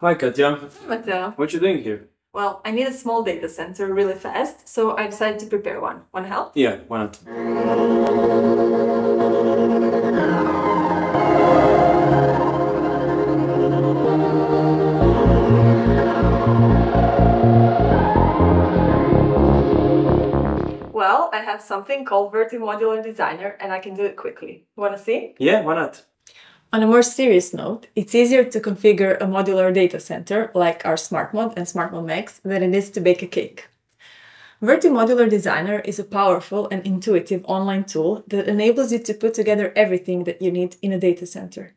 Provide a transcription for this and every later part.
Hi, Katya. Matteo. What you doing here? Well, I need a small data center really fast, so I decided to prepare one. Want to help? Yeah, why not? Well, I have something called Vertiv Modular Designer and I can do it quickly. Want to see? Yeah, why not? On a more serious note, it's easier to configure a modular data center like our SmartMod and SmartMod Max than it is to bake a cake. Vertiv Modular Designer is a powerful and intuitive online tool that enables you to put together everything that you need in a data center.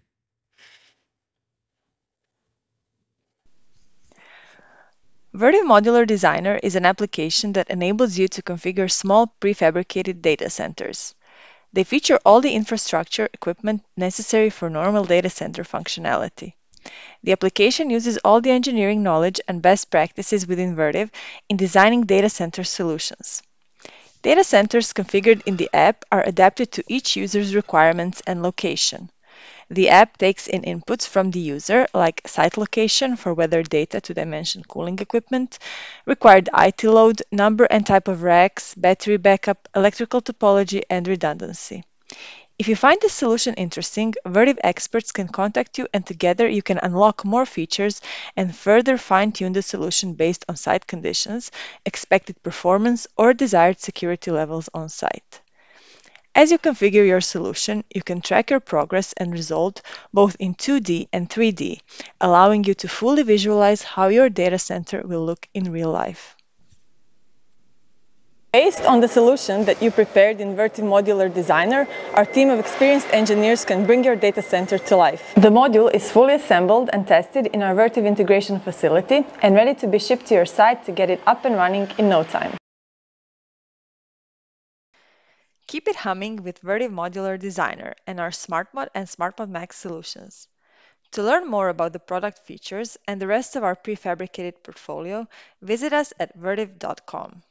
Vertiv Modular Designer is an application that enables you to configure small prefabricated data centers. They feature all the infrastructure equipment necessary for normal data center functionality. The application uses all the engineering knowledge and best practices within Vertiv in designing data center solutions. Data centers configured in the app are adapted to each user's requirements and location. The app takes in inputs from the user, like site location for weather data to dimension cooling equipment, required IT load, number and type of racks, battery backup, electrical topology, and redundancy. If you find this solution interesting, Vertiv experts can contact you and together you can unlock more features and further fine-tune the solution based on site conditions, expected performance, or desired security levels on site. As you configure your solution, you can track your progress and result both in 2D and 3D, allowing you to fully visualize how your data center will look in real life. Based on the solution that you prepared in Vertiv Modular Designer, our team of experienced engineers can bring your data center to life. The module is fully assembled and tested in our Vertiv integration facility and ready to be shipped to your site to get it up and running in no time. Keep it humming with Vertiv Modular Designer and our SmartMod and SmartMod Max solutions. To learn more about the product features and the rest of our prefabricated portfolio, visit us at vertiv.com.